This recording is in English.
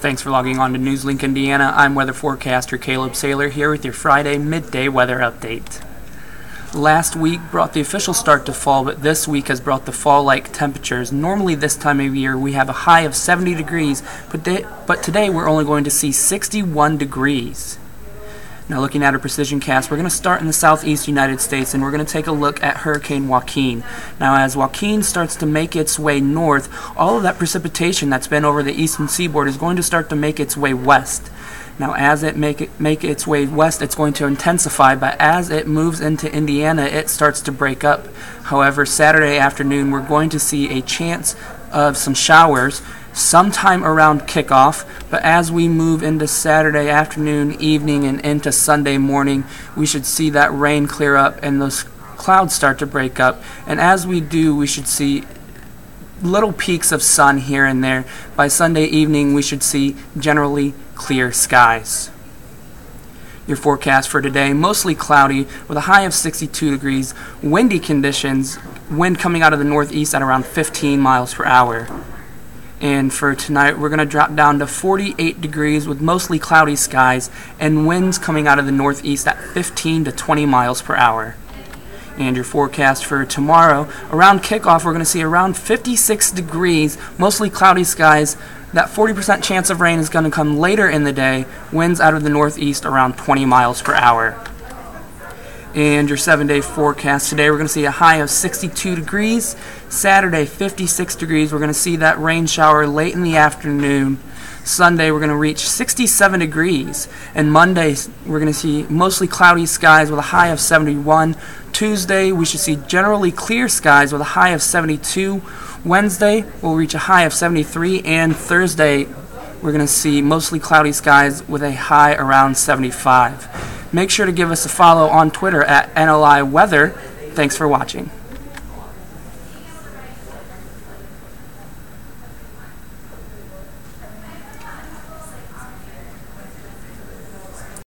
Thanks for logging on to Newslink Indiana. I'm weather forecaster Caleb Saylor here with your Friday midday weather update. Last week brought the official start to fall, but this week has brought the fall like temperatures. Normally, this time of year, we have a high of 70 degrees, but, but today we're only going to see 61 degrees. Now looking at a precision cast, we're going to start in the southeast United States and we're going to take a look at Hurricane Joaquin. Now as Joaquin starts to make its way north, all of that precipitation that's been over the eastern seaboard is going to start to make its way west. Now as it make it make its way west, it's going to intensify, but as it moves into Indiana, it starts to break up. However, Saturday afternoon, we're going to see a chance of some showers sometime around kickoff. But as we move into Saturday afternoon, evening, and into Sunday morning, we should see that rain clear up and those clouds start to break up. And as we do, we should see little peeks of sun here and there. By Sunday evening, we should see generally clear skies. Your forecast for today mostly cloudy with a high of 62 degrees, windy conditions, wind coming out of the northeast at around 15 miles per hour. And for tonight, we're going to drop down to 48 degrees with mostly cloudy skies and winds coming out of the northeast at 15 to 20 miles per hour. And your forecast for tomorrow, around kickoff, we're going to see around 56 degrees, mostly cloudy skies. That 40% chance of rain is going to come later in the day, winds out of the northeast around 20 miles per hour and your seven day forecast. Today we're going to see a high of 62 degrees. Saturday 56 degrees. We're going to see that rain shower late in the afternoon. Sunday we're going to reach 67 degrees. And Monday we're going to see mostly cloudy skies with a high of 71. Tuesday we should see generally clear skies with a high of 72. Wednesday we'll reach a high of 73. And Thursday we're going to see mostly cloudy skies with a high around 75. Make sure to give us a follow on Twitter at NLI Weather. Thanks for watching.